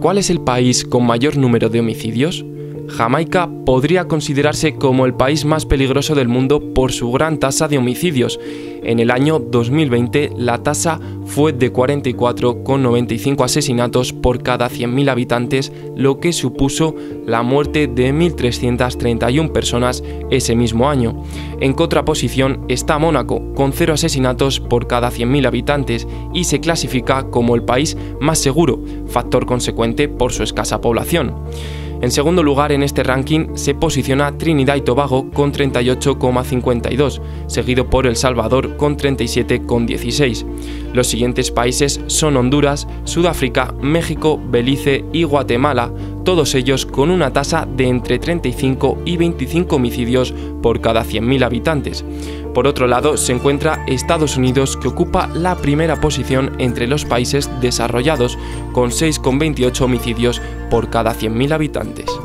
¿Cuál es el país con mayor número de homicidios? Jamaica podría considerarse como el país más peligroso del mundo por su gran tasa de homicidios. En el año 2020 la tasa fue de 44,95 asesinatos por cada 100.000 habitantes, lo que supuso la muerte de 1.331 personas ese mismo año. En contraposición está Mónaco, con 0 asesinatos por cada 100.000 habitantes y se clasifica como el país más seguro, factor consecuente por su escasa población. En segundo lugar en este ranking se posiciona Trinidad y Tobago con 38,52, seguido por El Salvador con 37,16. Los siguientes países son Honduras, Sudáfrica, México, Belice y Guatemala, todos ellos con una tasa de entre 35 y 25 homicidios por cada 100.000 habitantes. Por otro lado, se encuentra Estados Unidos que ocupa la primera posición entre los países desarrollados con 6,28 homicidios por cada 100.000 habitantes.